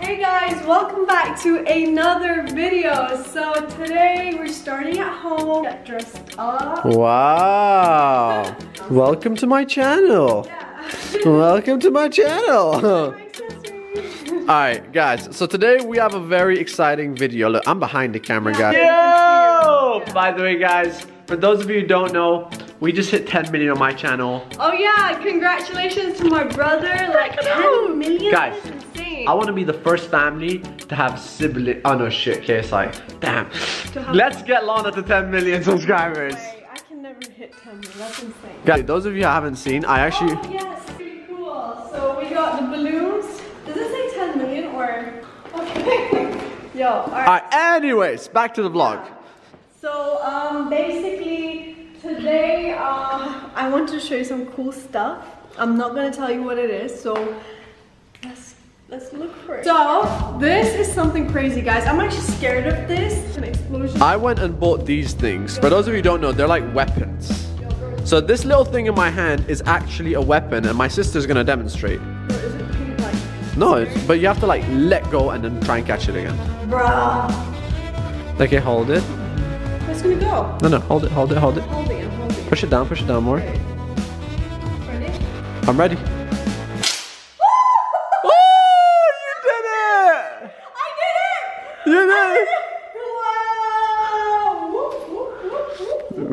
Hey guys, welcome back to another video. So today we're starting at home, get dressed up. Wow. Welcome to my channel. Yeah. Welcome to my channel. Alright guys, so today we have a very exciting video. Look, I'm behind the camera guys. Yo! Yeah. By the way guys, for those of you who don't know, we just hit 10 million on my channel. Oh yeah, congratulations to my brother. Like 10 million. Guys, That's insane. I want to be the first family to have sibling. Oh no, shit, KSI. Damn. Let's get Lana to 10 million subscribers. Wait, I can never hit 10 million. That's insane. Guys, those of you who haven't seen, I actually. Oh yes, pretty cool. So we got the balloons. Does it say 10 million or? Okay. Yo, alright. Alright, anyways, back to the vlog. So um, basically today uh, I want to show you some cool stuff. I'm not gonna tell you what it is, so let's let's look for it. So this is something crazy, guys. I'm actually scared of this. An explosion. I went and bought these things. For those of you who don't know, they're like weapons. So this little thing in my hand is actually a weapon and my sister's gonna demonstrate. Or it like? No, it's, but you have to like let go and then try and catch it again. Bruh. Okay, hold it. It's gonna go. No, no, hold it, hold it, hold it. Holding it, holding it. Push it down, push it down more. Okay. Ready? I'm ready. oh, you did it! I did it! You did it! Wow! Whoop, whoop, whoop, whoop.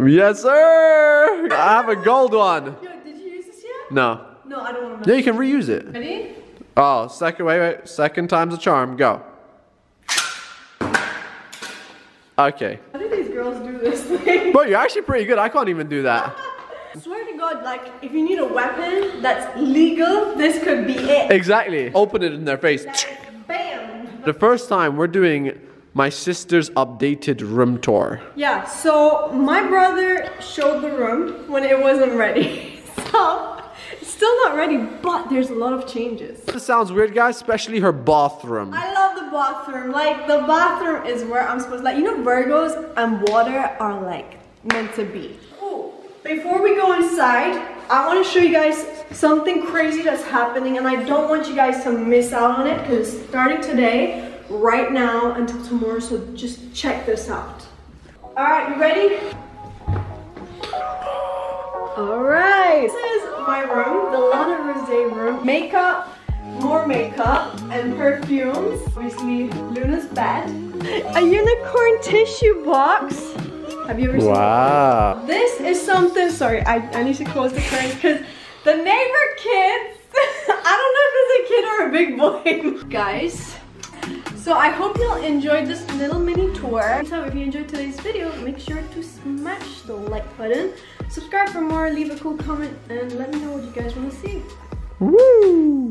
Yes, sir! I have a gold one. Yo, did you use this yet? No. No, I don't want Yeah, you can reuse it. Ready? Oh, second, wait, wait. Second time's a charm. Go. Okay. How do these girls do this thing? Bro, you're actually pretty good. I can't even do that. Swear to God, like, if you need a weapon that's legal, this could be it. Exactly. Open it in their face. The first time we're doing my sister's updated room tour. Yeah, so my brother showed the room when it wasn't ready. so, it's still not ready, but there's a lot of changes. This sounds weird, guys, especially her bathroom. I love the bathroom. Like, the bathroom is where I'm supposed to, like, you know, Virgos and water are like meant to be. Ooh, before we go inside, I want to show you guys something crazy that's happening, and I don't want you guys to miss out on it because starting today, right now, until tomorrow. So just check this out. All right, you ready? All right. This is my room, the Lana Rose room. Makeup, more makeup, and perfumes. Obviously, Luna's bed. A unicorn tissue box. Have you ever seen Wow. This is something, sorry, I, I need to close the curtains because the neighbor kids, I don't know if it's a kid or a big boy. Guys, so I hope you all enjoyed this little mini tour. So if you enjoyed today's video, make sure to smash the like button, subscribe for more, leave a cool comment, and let me know what you guys want to see. Woo!